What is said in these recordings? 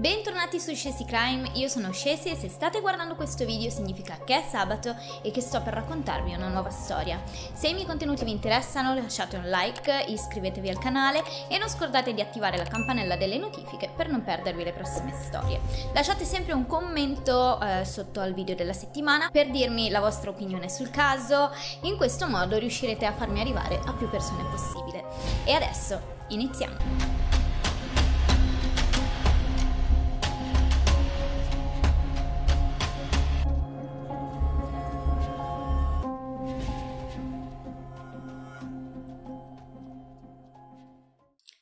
Bentornati su Scesi Crime, io sono Scesi e se state guardando questo video significa che è sabato e che sto per raccontarvi una nuova storia. Se i miei contenuti vi interessano lasciate un like, iscrivetevi al canale e non scordate di attivare la campanella delle notifiche per non perdervi le prossime storie. Lasciate sempre un commento eh, sotto al video della settimana per dirmi la vostra opinione sul caso, in questo modo riuscirete a farmi arrivare a più persone possibile. E adesso iniziamo!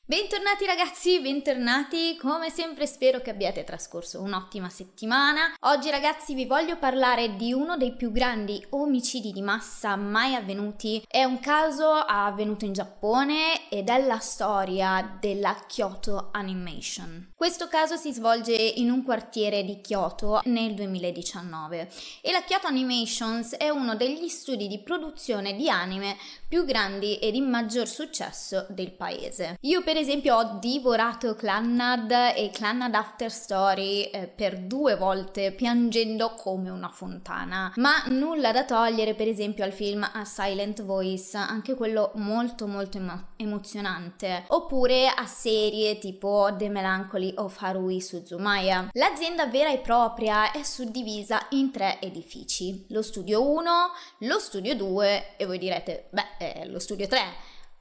Bentornati ragazzi, bentornati. Come sempre spero che abbiate trascorso un'ottima settimana. Oggi ragazzi vi voglio parlare di uno dei più grandi omicidi di massa mai avvenuti. È un caso avvenuto in Giappone ed è la storia della Kyoto Animation. Questo caso si svolge in un quartiere di Kyoto nel 2019 e la Kyoto Animations è uno degli studi di produzione di anime più grandi e di maggior successo del paese. Io per esempio ho divorato Clannad e Clannad After Story eh, per due volte piangendo come una fontana, ma nulla da togliere per esempio al film A Silent Voice, anche quello molto molto emo- emozionante, oppure a serie tipo The Melancholy of Harui Suzumaya. L'azienda vera e propria è suddivisa in tre edifici, lo studio 1, lo studio 2 e voi direte, beh, eh, lo studio 3.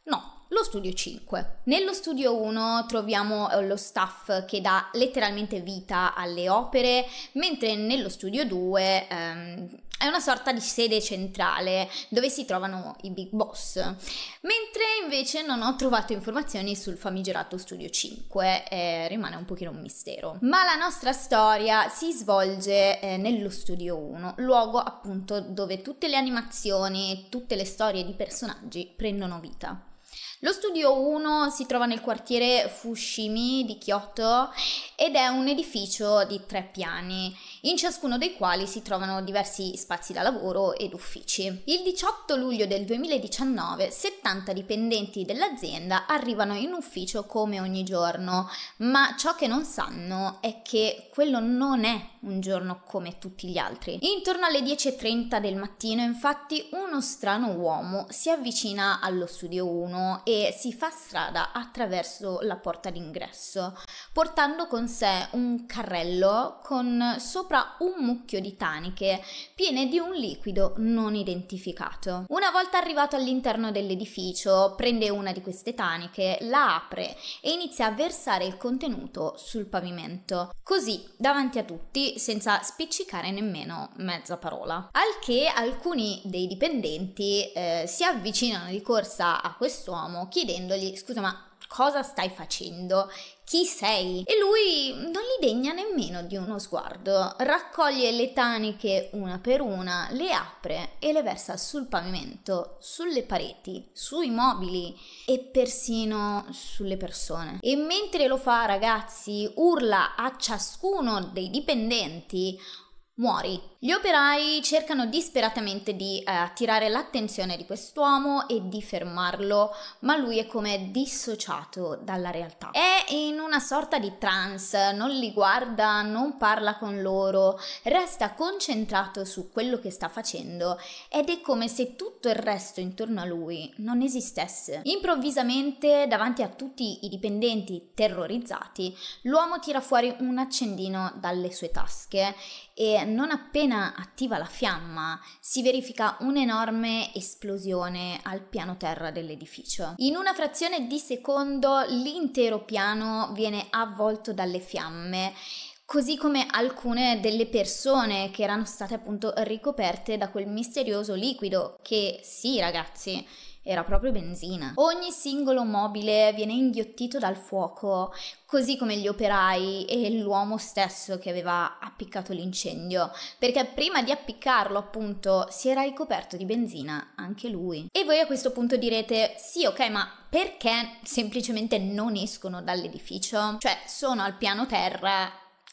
No, lo studio 5. Nello studio 1 troviamo eh, lo staff che dà letteralmente vita alle opere, mentre nello studio 2 ehm, è una sorta di sede centrale dove si trovano i big boss, mentre invece non ho trovato informazioni sul famigerato Studio 5, eh, rimane un pochino un mistero. Ma la nostra storia si svolge eh, nello Studio 1, luogo appunto dove tutte le animazioni tutte le storie di personaggi prendono vita. Lo studio 1 si trova nel quartiere Fushimi di Kyoto ed è un edificio di tre piani, in ciascuno dei quali si trovano diversi spazi da lavoro ed uffici. Il 18 luglio del 2019 70 dipendenti dell'azienda arrivano in ufficio come ogni giorno, ma ciò che non sanno è che quello non è un giorno come tutti gli altri. Intorno alle 10.30 del mattino, infatti, uno strano uomo si avvicina allo studio 1 e si fa strada attraverso la porta d'ingresso, portando con sé un carrello con sopra un mucchio di taniche piene di un liquido non identificato. Una volta arrivato all'interno dell'edificio, prende una di queste taniche, la apre e inizia a versare il contenuto sul pavimento. Così, davanti a tutti, senza spiccicare nemmeno mezza parola. Al che alcuni dei dipendenti eh, si avvicinano di corsa a quest'uomo chiedendogli scusa ma cosa stai facendo? Chi sei? E lui non gli degna nemmeno di uno sguardo, raccoglie le taniche una per una, le apre e le versa sul pavimento, sulle pareti, sui mobili e persino sulle persone. E mentre lo fa, ragazzi, urla a ciascuno dei dipendenti Muori. Gli operai cercano disperatamente di eh, attirare l'attenzione di quest'uomo e di fermarlo, ma lui è come dissociato dalla realtà. È in una sorta di trance, non li guarda, non parla con loro, resta concentrato su quello che sta facendo ed è come se tutto il resto intorno a lui non esistesse. Improvvisamente, davanti a tutti i dipendenti terrorizzati, l'uomo tira fuori un accendino dalle sue tasche e non appena attiva la fiamma si verifica un'enorme esplosione al piano terra dell'edificio. In una frazione di secondo l'intero piano viene avvolto dalle fiamme così come alcune delle persone che erano state appunto ricoperte da quel misterioso liquido che sì ragazzi era proprio benzina. Ogni singolo mobile viene inghiottito dal fuoco, così come gli operai e l'uomo stesso che aveva appiccato l'incendio, perché prima di appiccarlo, appunto, si era ricoperto di benzina anche lui. E voi a questo punto direte: "Sì, ok, ma perché semplicemente non escono dall'edificio? Cioè, sono al piano terra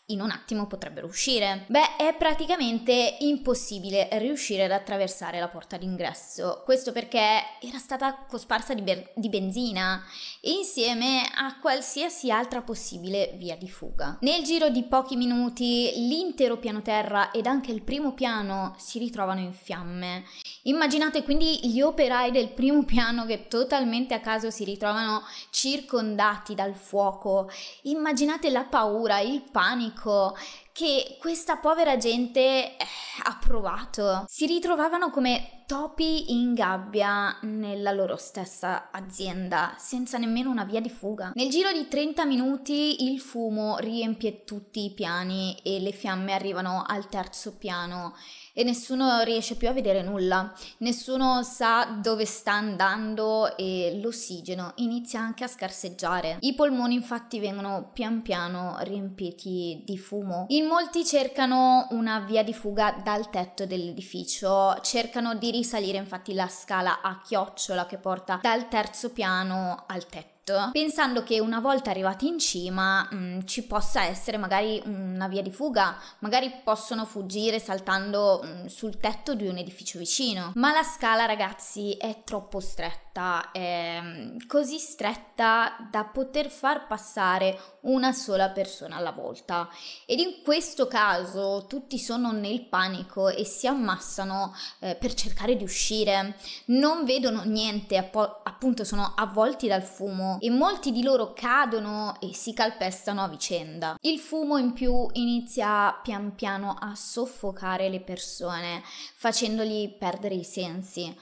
in un attimo potrebbero uscire. Beh, è praticamente impossibile riuscire ad attraversare la porta d'ingresso. Questo perché era stata cosparsa di, ber- di benzina insieme a qualsiasi altra possibile via di fuga. Nel giro di pochi minuti l'intero piano terra ed anche il primo piano si ritrovano in fiamme. Immaginate quindi gli operai del primo piano che totalmente a caso si ritrovano circondati dal fuoco. Immaginate la paura, il panico panico che questa povera gente eh, ha provato. Si ritrovavano come topi in gabbia nella loro stessa azienda, senza nemmeno una via di fuga. Nel giro di 30 minuti il fumo riempie tutti i piani e le fiamme arrivano al terzo piano e nessuno riesce più a vedere nulla, nessuno sa dove sta andando e l'ossigeno inizia anche a scarseggiare. I polmoni infatti vengono pian piano riempiti di fumo. In molti cercano una via di fuga dal tetto dell'edificio, cercano di risalire infatti la scala a chiocciola che porta dal terzo piano al tetto pensando che una volta arrivati in cima mh, mm, ci possa essere magari una via di fuga, magari possono fuggire saltando mh, mm, sul tetto di un edificio vicino. Ma la scala, ragazzi, è troppo stretta, è mm, così stretta da poter far passare una sola persona alla volta. Ed in questo caso tutti sono nel panico e si ammassano eh, per cercare di uscire. Non vedono niente, appo- appunto sono avvolti dal fumo e molti di loro cadono e si calpestano a vicenda. Il fumo in più inizia pian piano a soffocare le persone, facendogli perdere i sensi.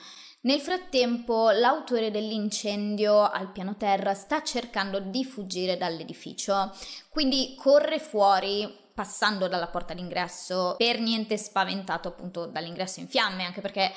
Nel frattempo, l'autore dell'incendio al piano terra sta cercando di fuggire dall'edificio, quindi corre fuori passando dalla porta d'ingresso, per niente spaventato appunto dall'ingresso in fiamme, anche perché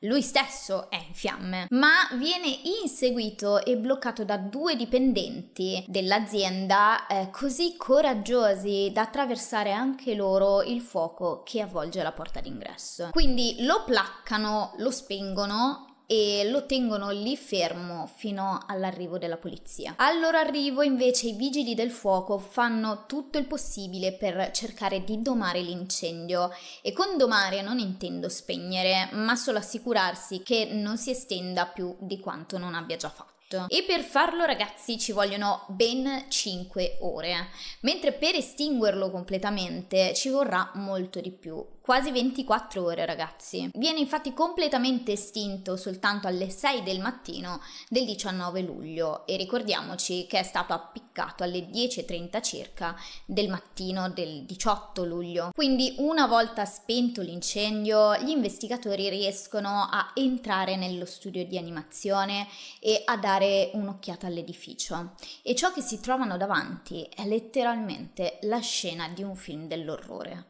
lui stesso è in fiamme, ma viene inseguito e bloccato da due dipendenti dell'azienda eh, così coraggiosi da attraversare anche loro il fuoco che avvolge la porta d'ingresso. Quindi lo placcano, lo spengono e lo tengono lì fermo fino all'arrivo della polizia. Al loro arrivo invece i vigili del fuoco fanno tutto il possibile per cercare di domare l'incendio e con domare non intendo spegnere, ma solo assicurarsi che non si estenda più di quanto non abbia già fatto. E per farlo ragazzi ci vogliono ben 5 ore, mentre per estinguerlo completamente ci vorrà molto di più, quasi 24 ore ragazzi. Viene infatti completamente estinto soltanto alle 6 del mattino del 19 luglio e ricordiamoci che è stato appiccato alle 10.30 circa del mattino del 18 luglio. Quindi una volta spento l'incendio gli investigatori riescono a entrare nello studio di animazione e a dare un'occhiata all'edificio e ciò che si trovano davanti è letteralmente la scena di un film dell'orrore.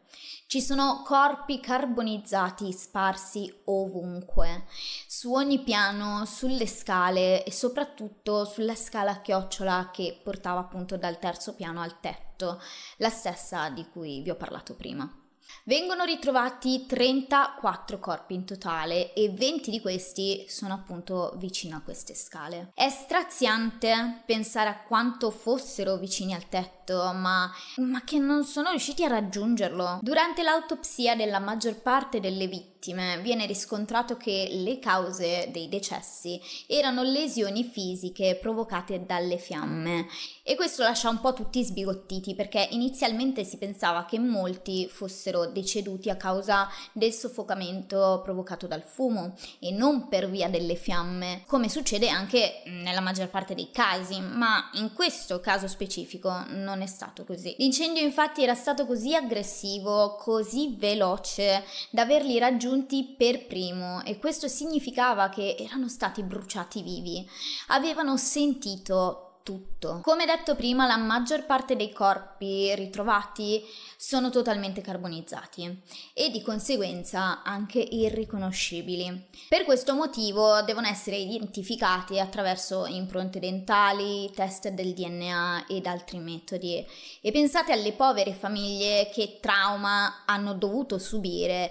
Ci sono corpi carbonizzati sparsi ovunque, su ogni piano, sulle scale e soprattutto sulla scala a chiocciola che portava appunto dal terzo piano al tetto, la stessa di cui vi ho parlato prima. Vengono ritrovati 34 corpi in totale e 20 di questi sono appunto vicino a queste scale. È straziante pensare a quanto fossero vicini al tetto, ma, ma che non sono riusciti a raggiungerlo. Durante l'autopsia della maggior parte delle vittime, vittime viene riscontrato che le cause dei decessi erano lesioni fisiche provocate dalle fiamme e questo lascia un po' tutti sbigottiti perché inizialmente si pensava che molti fossero deceduti a causa del soffocamento provocato dal fumo e non per via delle fiamme, come succede anche nella maggior parte dei casi, ma in questo caso specifico non è stato così. L'incendio infatti era stato così aggressivo, così veloce da averli raggiunti raggiunti per primo e questo significava che erano stati bruciati vivi, avevano sentito tutto. Come detto prima, la maggior parte dei corpi ritrovati sono totalmente carbonizzati e di conseguenza anche irriconoscibili. Per questo motivo devono essere identificati attraverso impronte dentali, test del DNA ed altri metodi. E pensate alle povere famiglie che trauma hanno dovuto subire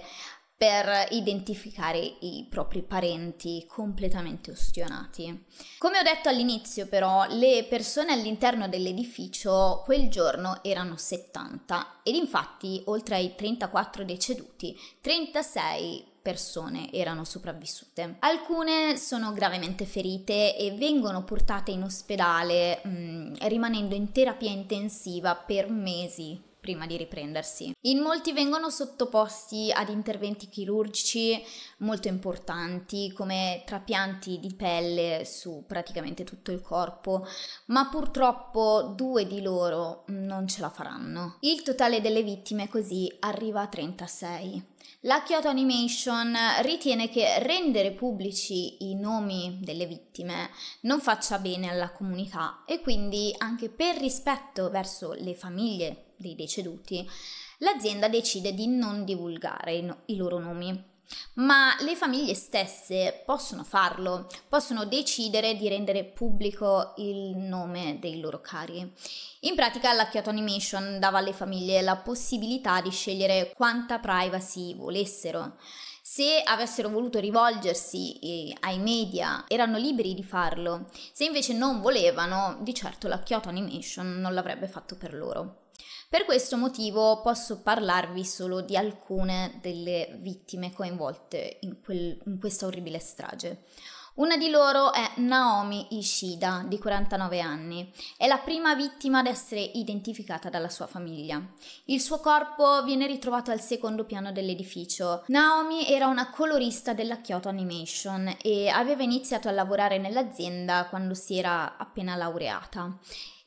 per identificare i propri parenti completamente ustionati. Come ho detto all'inizio però, le persone all'interno dell'edificio quel giorno erano 70 ed infatti oltre ai 34 deceduti, 36 persone erano sopravvissute. Alcune sono gravemente ferite e vengono portate in ospedale mh, mm, rimanendo in terapia intensiva per mesi prima di riprendersi. In molti vengono sottoposti ad interventi chirurgici molto importanti come trapianti di pelle su praticamente tutto il corpo, ma purtroppo due di loro non ce la faranno. Il totale delle vittime così arriva a 36. La Kyoto Animation ritiene che rendere pubblici i nomi delle vittime non faccia bene alla comunità e quindi anche per rispetto verso le famiglie dei deceduti, l'azienda decide di non divulgare i, loro nomi. Ma le famiglie stesse possono farlo, possono decidere di rendere pubblico il nome dei loro cari. In pratica la Kyoto Animation dava alle famiglie la possibilità di scegliere quanta privacy volessero. Se avessero voluto rivolgersi eh, ai media erano liberi di farlo, se invece non volevano, di certo la Kyoto Animation non l'avrebbe fatto per loro. Per questo motivo posso parlarvi solo di alcune delle vittime coinvolte in, quel, in questa orribile strage. Una di loro è Naomi Ishida, di 49 anni. È la prima vittima ad essere identificata dalla sua famiglia. Il suo corpo viene ritrovato al secondo piano dell'edificio. Naomi era una colorista della Kyoto Animation e aveva iniziato a lavorare nell'azienda quando si era appena laureata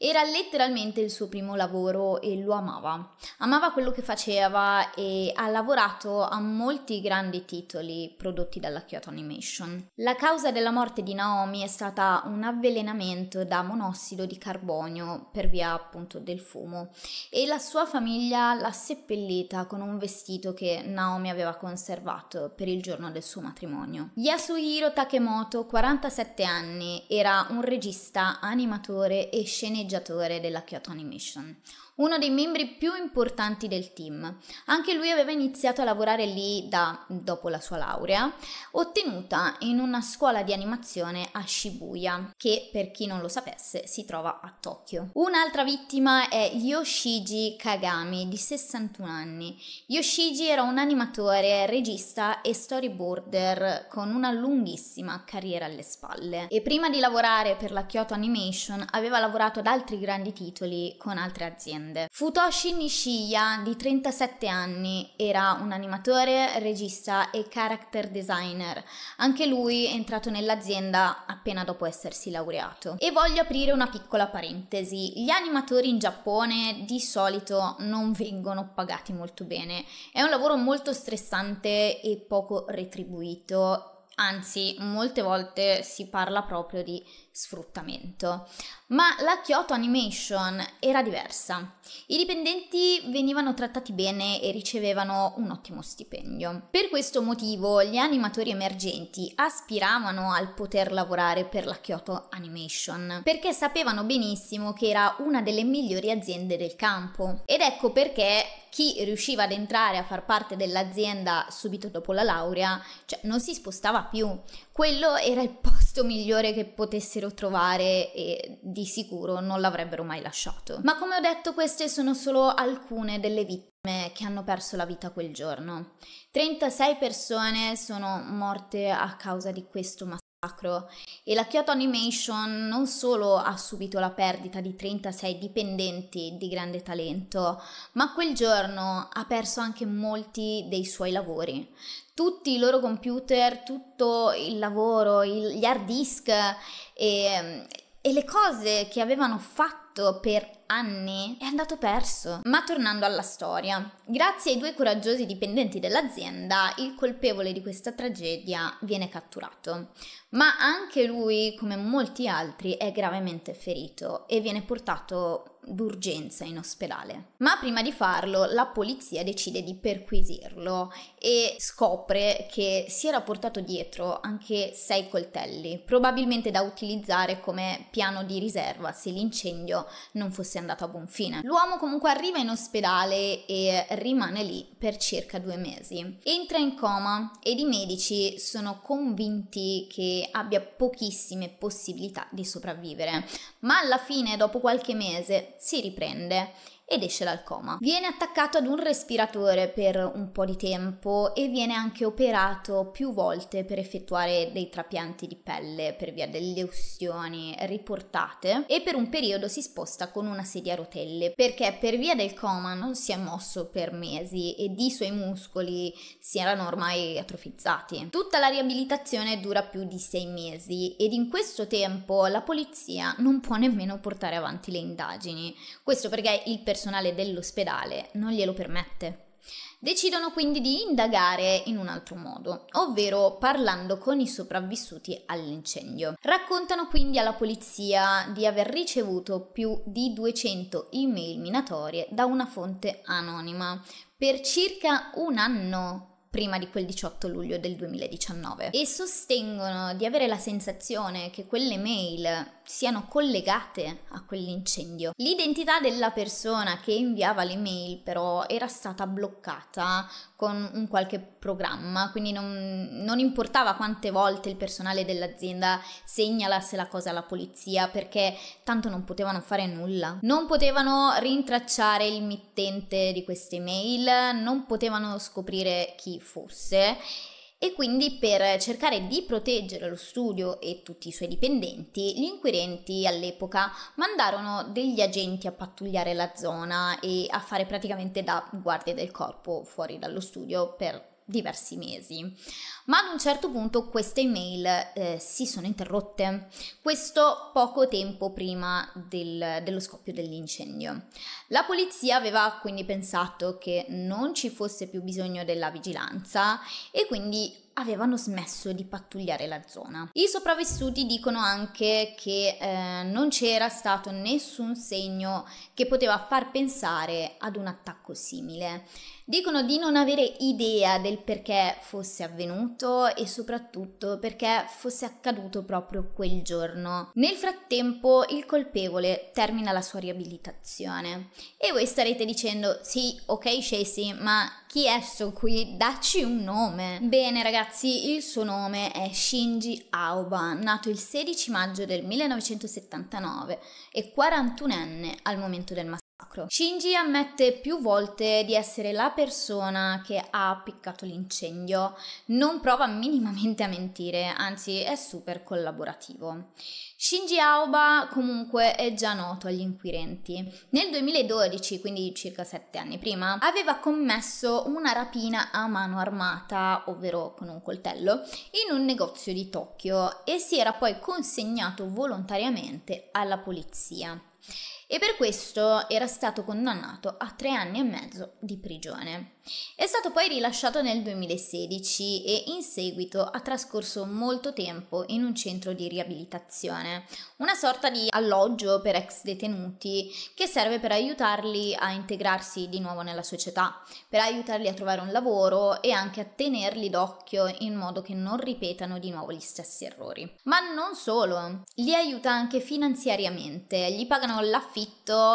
era letteralmente il suo primo lavoro e lo amava. Amava quello che faceva e ha lavorato a molti grandi titoli prodotti dalla Kyoto Animation. La causa della morte di Naomi è stata un avvelenamento da monossido di carbonio per via appunto del fumo e la sua famiglia l'ha seppellita con un vestito che Naomi aveva conservato per il giorno del suo matrimonio. Yasuhiro Takemoto, 47 anni, era un regista, animatore e sceneggiatore sceneggiatore della Kyoto Animation, uno dei membri più importanti del team. Anche lui aveva iniziato a lavorare lì da dopo la sua laurea, ottenuta in una scuola di animazione a Shibuya, che per chi non lo sapesse si trova a Tokyo. Un'altra vittima è Yoshiji Kagami, di 61 anni. Yoshiji era un animatore, regista e storyboarder con una lunghissima carriera alle spalle e prima di lavorare per la Kyoto Animation aveva lavorato ad altri grandi titoli con altre aziende aziende. Futoshi Nishiya, di 37 anni, era un animatore, regista e character designer. Anche lui è entrato nell'azienda appena dopo essersi laureato. E voglio aprire una piccola parentesi. Gli animatori in Giappone di solito non vengono pagati molto bene. È un lavoro molto stressante e poco retribuito anzi molte volte si parla proprio di sfruttamento. Ma la Kyoto Animation era diversa. I dipendenti venivano trattati bene e ricevevano un ottimo stipendio. Per questo motivo gli animatori emergenti aspiravano al poter lavorare per la Kyoto Animation, perché sapevano benissimo che era una delle migliori aziende del campo. Ed ecco perché chi riusciva ad entrare a far parte dell'azienda subito dopo la laurea, cioè non si spostava più. Quello era il posto migliore che potessero trovare e di sicuro non l'avrebbero mai lasciato. Ma come ho detto, queste sono solo alcune delle vittime che hanno perso la vita quel giorno. 36 persone sono morte a causa di questo massacro e la Kyoto Animation non solo ha subito la perdita di 36 dipendenti di grande talento, ma quel giorno ha perso anche molti dei suoi lavori. Tutti i loro computer, tutto il lavoro, il, gli hard disk e, e le cose che avevano fatto per anni è andato perso. Ma tornando alla storia, grazie ai due coraggiosi dipendenti dell'azienda, il colpevole di questa tragedia viene catturato. Ma anche lui, come molti altri, è gravemente ferito e viene portato d'urgenza in ospedale. Ma prima di farlo la polizia decide di perquisirlo e scopre che si era portato dietro anche sei coltelli, probabilmente da utilizzare come piano di riserva se l'incendio non fosse andato a buon fine. L'uomo comunque arriva in ospedale e rimane lì per circa due mesi. Entra in coma ed i medici sono convinti che abbia pochissime possibilità di sopravvivere, ma alla fine, dopo qualche mese, si riprende ed esce dal coma. Viene attaccato ad un respiratore per un po' di tempo e viene anche operato più volte per effettuare dei trapianti di pelle per via delle ustioni riportate e per un periodo si sposta con una sedia a rotelle perché per via del coma non si è mosso per mesi ed i suoi muscoli si erano ormai atrofizzati. Tutta la riabilitazione dura più di sei mesi ed in questo tempo la polizia non può nemmeno portare avanti le indagini. Questo perché il personaggio personale dell'ospedale non glielo permette. Decidono quindi di indagare in un altro modo, ovvero parlando con i sopravvissuti all'incendio. Raccontano quindi alla polizia di aver ricevuto più di 200 email minatorie da una fonte anonima per circa un anno prima di quel 18 luglio del 2019 e sostengono di avere la sensazione che quelle mail siano collegate a quell'incendio. L'identità della persona che inviava le mail però era stata bloccata con un qualche programma, quindi non, non importava quante volte il personale dell'azienda segnalasse la cosa alla polizia perché tanto non potevano fare nulla. Non potevano rintracciare il mittente di queste mail, non potevano scoprire chi fosse e quindi per cercare di proteggere lo studio e tutti i suoi dipendenti, gli inquirenti all'epoca mandarono degli agenti a pattugliare la zona e a fare praticamente da guardie del corpo fuori dallo studio per diversi mesi. Ma ad un certo punto queste email eh, si sono interrotte, questo poco tempo prima del, dello scoppio dell'incendio. La polizia aveva quindi pensato che non ci fosse più bisogno della vigilanza e quindi avevano smesso di pattugliare la zona. I sopravvissuti dicono anche che eh, non c'era stato nessun segno che poteva far pensare ad un attacco simile. Dicono di non avere idea del perché fosse avvenuto e soprattutto perché fosse accaduto proprio quel giorno. Nel frattempo il colpevole termina la sua riabilitazione e voi starete dicendo sì, ok Chasey, ma chi è sto qui? Dacci un nome. Bene ragazzi, il suo nome è Shinji Aoba, nato il 16 maggio del 1979 e 41enne al momento del massacro sacro. Shinji ammette più volte di essere la persona che ha appiccato l'incendio, non prova minimamente a mentire, anzi è super collaborativo. Shinji Aoba comunque è già noto agli inquirenti. Nel 2012, quindi circa sette anni prima, aveva commesso una rapina a mano armata, ovvero con un coltello, in un negozio di Tokyo e si era poi consegnato volontariamente alla polizia e per questo era stato condannato a tre anni e mezzo di prigione. È stato poi rilasciato nel 2016 e in seguito ha trascorso molto tempo in un centro di riabilitazione, una sorta di alloggio per ex detenuti che serve per aiutarli a integrarsi di nuovo nella società, per aiutarli a trovare un lavoro e anche a tenerli d'occhio in modo che non ripetano di nuovo gli stessi errori. Ma non solo, li aiuta anche finanziariamente, gli pagano l'affitto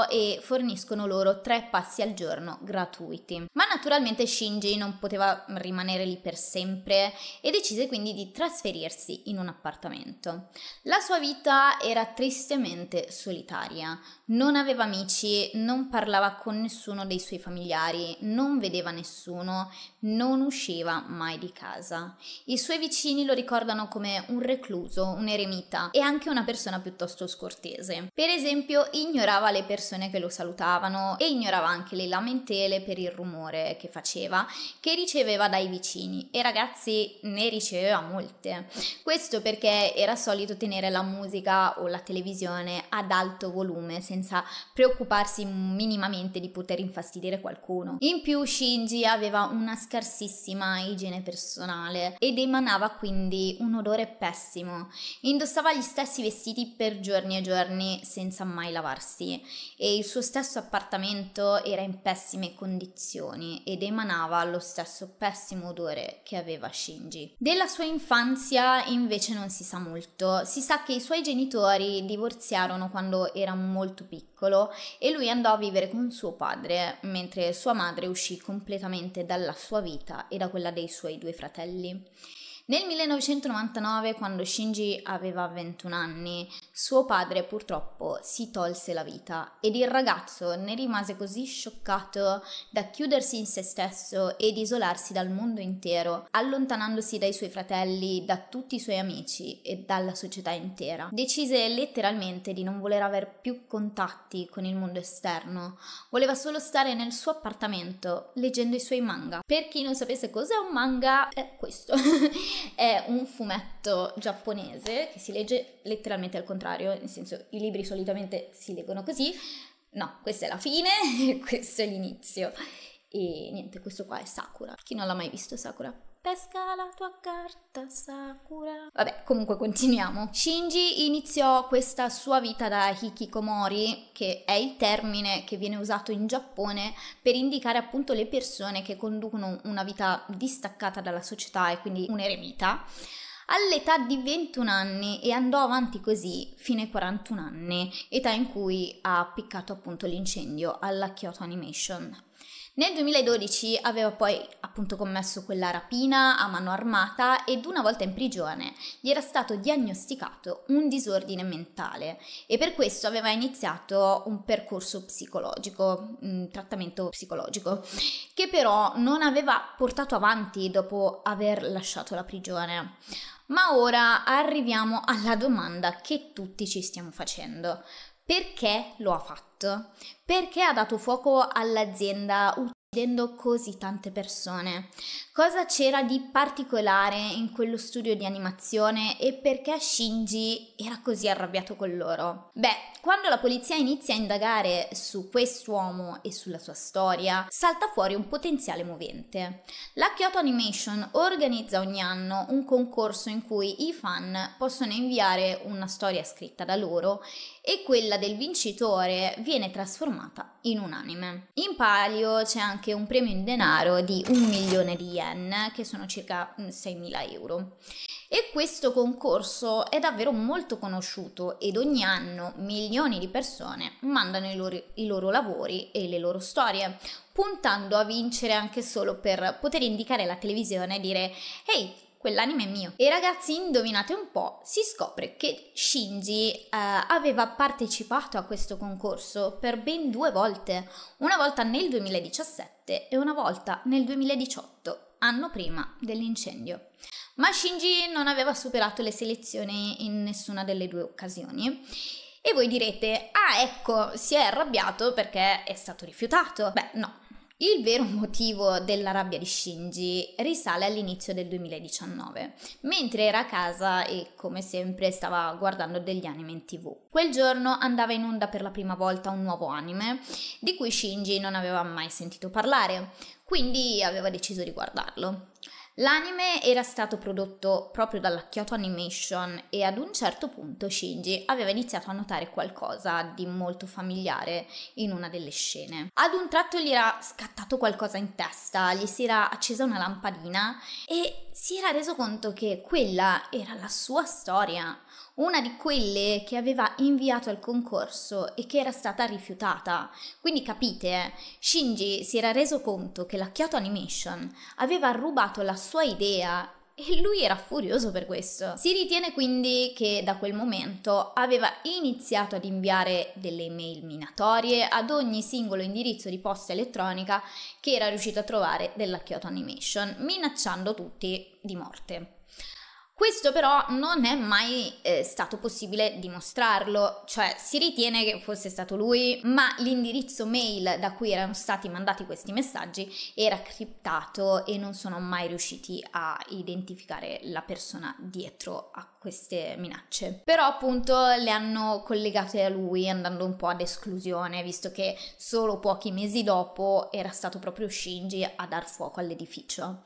e forniscono loro tre passi al giorno gratuiti. Ma Naturalmente Shinji non poteva rimanere lì per sempre e decise quindi di trasferirsi in un appartamento. La sua vita era tristemente solitaria, non aveva amici, non parlava con nessuno dei suoi familiari, non vedeva nessuno, non usciva mai di casa. I suoi vicini lo ricordano come un recluso, un eremita e anche una persona piuttosto scortese. Per esempio, ignorava le persone che lo salutavano e ignorava anche le lamentele per il rumore che faceva, che riceveva dai vicini e ragazzi ne riceveva molte. Questo perché era solito tenere la musica o la televisione ad alto volume senza preoccuparsi minimamente di poter infastidire qualcuno. In più Shinji aveva una scarsissima igiene personale ed emanava quindi un odore pessimo. Indossava gli stessi vestiti per giorni e giorni senza mai lavarsi e il suo stesso appartamento era in pessime condizioni ed emanava lo stesso pessimo odore che aveva Shinji. Della sua infanzia invece non si sa molto, si sa che i suoi genitori divorziarono quando era molto piccolo e lui andò a vivere con suo padre, mentre sua madre uscì completamente dalla sua vita e da quella dei suoi due fratelli. Nel 1999, quando Shinji aveva 21 anni, suo padre purtroppo si tolse la vita ed il ragazzo ne rimase così scioccato da chiudersi in se stesso ed isolarsi dal mondo intero, allontanandosi dai suoi fratelli, da tutti i suoi amici e dalla società intera. Decise letteralmente di non voler avere più contatti con il mondo esterno, voleva solo stare nel suo appartamento leggendo i suoi manga. Per chi non sapesse cos'è un manga, è questo. è un fumetto giapponese che si legge letteralmente al contrario, nel senso i libri solitamente si leggono così. No, questa è la fine e questo è l'inizio. E niente, questo qua è Sakura. Chi non l'ha mai visto Sakura? Pesca la tua carta, Sakura. Vabbè, comunque continuiamo. Shinji iniziò questa sua vita da hikikomori, che è il termine che viene usato in Giappone per indicare appunto le persone che conducono una vita distaccata dalla società e quindi un eremita all'età di 21 anni e andò avanti così fino ai 41 anni, età in cui ha appiccato appunto l'incendio alla Kyoto Animation. Nel 2012 aveva poi appunto commesso quella rapina a mano armata ed una volta in prigione gli era stato diagnosticato un disordine mentale e per questo aveva iniziato un percorso psicologico, un trattamento psicologico, che però non aveva portato avanti dopo aver lasciato la prigione. Ma ora arriviamo alla domanda che tutti ci stiamo facendo. Perché lo ha fatto? Perché ha dato fuoco all'azienda uccidendo così tante persone? Cosa c'era di particolare in quello studio di animazione e perché Shinji era così arrabbiato con loro? Beh, quando la polizia inizia a indagare su quest'uomo e sulla sua storia, salta fuori un potenziale movente. La Kyoto Animation organizza ogni anno un concorso in cui i fan possono inviare una storia scritta da loro e quella del vincitore viene trasformata in un anime. In palio c'è anche un premio in denaro di un milione di yen, che sono circa 6.000 euro. E questo concorso è davvero molto conosciuto ed ogni anno milioni di persone mandano i loro, i loro lavori e le loro storie, puntando a vincere anche solo per poter indicare alla televisione e dire ehi, quell'anime è mio. E ragazzi, indovinate un po', si scopre che Shinji eh, aveva partecipato a questo concorso per ben due volte, una volta nel 2017 e una volta nel 2018, anno prima dell'incendio. Ma Shinji non aveva superato le selezioni in nessuna delle due occasioni. E voi direte, ah ecco, si è arrabbiato perché è stato rifiutato. Beh, no. Il vero motivo della rabbia di Shinji risale all'inizio del 2019, mentre era a casa e come sempre stava guardando degli anime in tv. Quel giorno andava in onda per la prima volta un nuovo anime di cui Shinji non aveva mai sentito parlare, quindi aveva deciso di guardarlo. L'anime era stato prodotto proprio dalla Kyoto Animation e ad un certo punto Shinji aveva iniziato a notare qualcosa di molto familiare in una delle scene. Ad un tratto gli era scattato qualcosa in testa, gli si era accesa una lampadina e si era reso conto che quella era la sua storia, una di quelle che aveva inviato al concorso e che era stata rifiutata. Quindi capite, eh, Shinji si era reso conto che la Kyoto Animation aveva rubato la sua idea e lui era furioso per questo. Si ritiene quindi che da quel momento aveva iniziato ad inviare delle email minatorie ad ogni singolo indirizzo di posta elettronica che era riuscito a trovare della Kyoto Animation, minacciando tutti di morte. Questo però non è mai eh, stato possibile dimostrarlo, cioè si ritiene che fosse stato lui, ma l'indirizzo mail da cui erano stati mandati questi messaggi era criptato e non sono mai riusciti a identificare la persona dietro a queste minacce. Però appunto le hanno collegate a lui andando un po' ad esclusione, visto che solo pochi mesi dopo era stato proprio Shinji a dar fuoco all'edificio.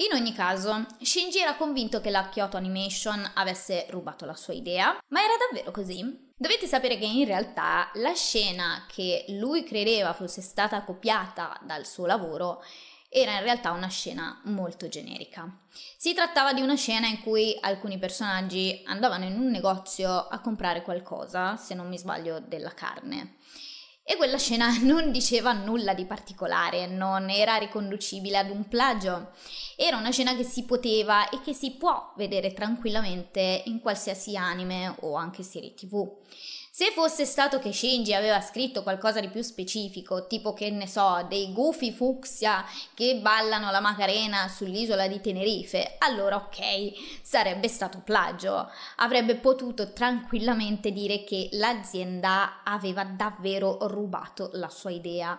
In ogni caso, Shinji era convinto che la Kyoto Animation avesse rubato la sua idea, ma era davvero così? Dovete sapere che in realtà la scena che lui credeva fosse stata copiata dal suo lavoro era in realtà una scena molto generica. Si trattava di una scena in cui alcuni personaggi andavano in un negozio a comprare qualcosa, se non mi sbaglio della carne. E quella scena non diceva nulla di particolare, non era riconducibile ad un plagio. Era una scena che si poteva e che si può vedere tranquillamente in qualsiasi anime o anche serie tv. Se fosse stato che Shinji aveva scritto qualcosa di più specifico, tipo che ne so, dei gufi fucsia che ballano la Macarena sull'isola di Tenerife, allora ok, sarebbe stato plagio. Avrebbe potuto tranquillamente dire che l'azienda aveva davvero rubato la sua idea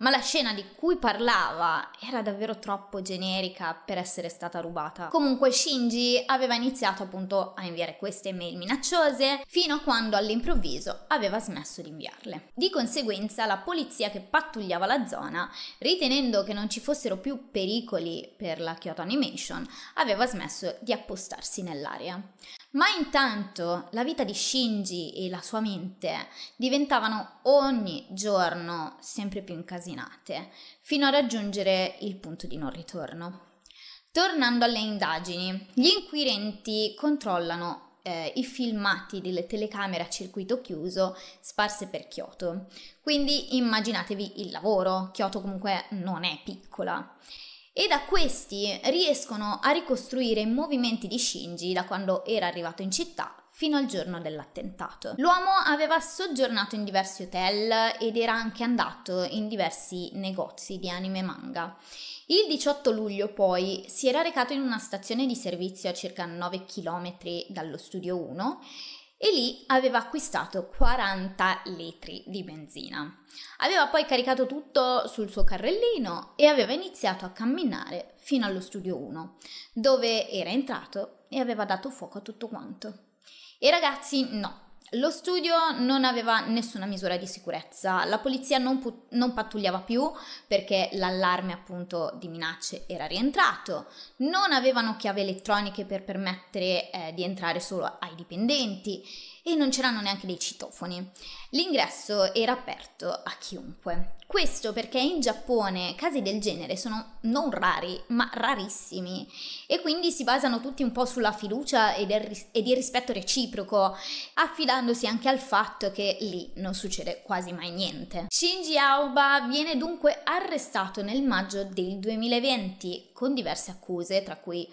ma la scena di cui parlava era davvero troppo generica per essere stata rubata. Comunque Shinji aveva iniziato appunto a inviare queste mail minacciose fino a quando all'improvviso aveva smesso di inviarle. Di conseguenza la polizia che pattugliava la zona, ritenendo che non ci fossero più pericoli per la Kyoto Animation, aveva smesso di appostarsi nell'area. Ma intanto la vita di Shinji e la sua mente diventavano ogni giorno sempre più incasinate, fino a raggiungere il punto di non ritorno. Tornando alle indagini, gli inquirenti controllano eh, i filmati delle telecamere a circuito chiuso sparse per Kyoto. Quindi immaginatevi il lavoro, Kyoto comunque non è piccola e da questi riescono a ricostruire i movimenti di Shinji da quando era arrivato in città fino al giorno dell'attentato. L'uomo aveva soggiornato in diversi hotel ed era anche andato in diversi negozi di anime manga. Il 18 luglio poi si era recato in una stazione di servizio a circa 9 km dallo studio 1 e lì aveva acquistato 40 litri di benzina. Aveva poi caricato tutto sul suo carrellino e aveva iniziato a camminare fino allo studio 1, dove era entrato e aveva dato fuoco a tutto quanto. E ragazzi, no, lo studio non aveva nessuna misura di sicurezza, la polizia non, pu- non, pattugliava più perché l'allarme appunto di minacce era rientrato, non avevano chiave elettroniche per permettere eh, di entrare solo ai dipendenti e non c'erano neanche dei citofoni. L'ingresso era aperto a chiunque. Questo perché in Giappone casi del genere sono non rari, ma rarissimi e quindi si basano tutti un po' sulla fiducia ed il rispetto reciproco, affidandosi anche al fatto che lì non succede quasi mai niente. Shinji Aoba viene dunque arrestato nel maggio del 2020 con diverse accuse, tra cui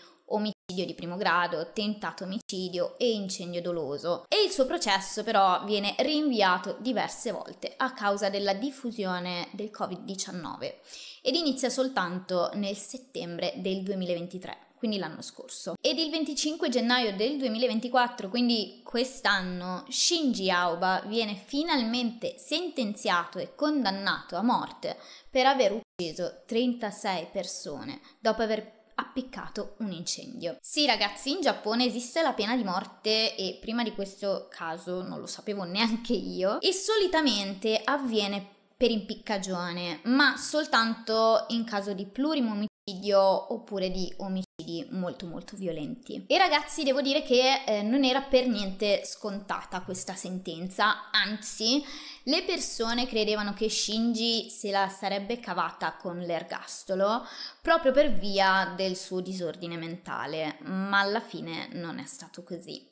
di primo grado, tentato omicidio e incendio doloso e il suo processo però viene rinviato diverse volte a causa della diffusione del Covid-19 ed inizia soltanto nel settembre del 2023 quindi l'anno scorso. Ed il 25 gennaio del 2024, quindi quest'anno, Shinji Aoba viene finalmente sentenziato e condannato a morte per aver ucciso 36 persone dopo aver appiccato un incendio. Sì ragazzi, in Giappone esiste la pena di morte e prima di questo caso non lo sapevo neanche io e solitamente avviene per impiccagione, ma soltanto in caso di plurimomicidio oppure di omicidi molto molto violenti. E ragazzi, devo dire che eh, non era per niente scontata questa sentenza, anzi, le persone credevano che Shinji se la sarebbe cavata con l'ergastolo proprio per via del suo disordine mentale, ma alla fine non è stato così.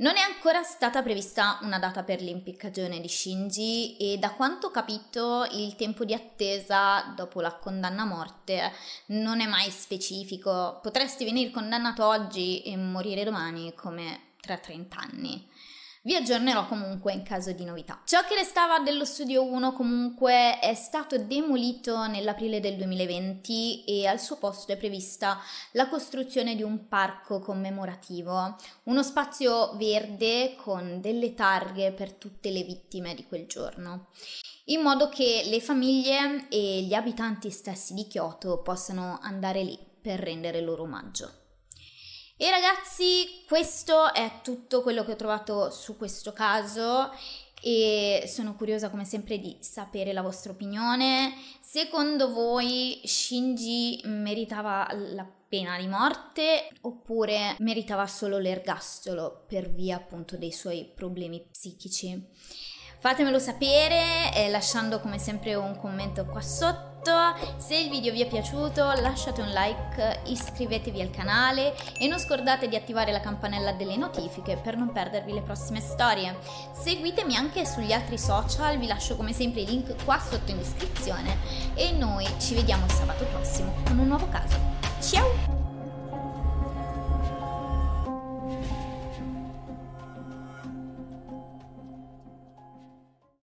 Non è ancora stata prevista una data per l'impiccagione di Shinji e da quanto ho capito il tempo di attesa dopo la condanna a morte non è mai specifico. Potresti venire condannato oggi e morire domani come tra 30 anni. Vi aggiornerò comunque in caso di novità. Ciò che restava dello studio 1 comunque è stato demolito nell'aprile del 2020 e al suo posto è prevista la costruzione di un parco commemorativo, uno spazio verde con delle targhe per tutte le vittime di quel giorno in modo che le famiglie e gli abitanti stessi di Kyoto possano andare lì per rendere loro omaggio. E ragazzi, questo è tutto quello che ho trovato su questo caso e sono curiosa come sempre di sapere la vostra opinione. Secondo voi Shinji meritava la pena di morte oppure meritava solo l'ergastolo per via appunto dei suoi problemi psichici? Fatemelo sapere eh, lasciando come sempre un commento qua sotto. Se il video vi è piaciuto lasciate un like, iscrivetevi al canale e non scordate di attivare la campanella delle notifiche per non perdervi le prossime storie. Seguitemi anche sugli altri social, vi lascio come sempre i link qua sotto in descrizione e noi ci vediamo sabato prossimo con un nuovo caso. Ciao!